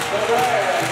Hooray!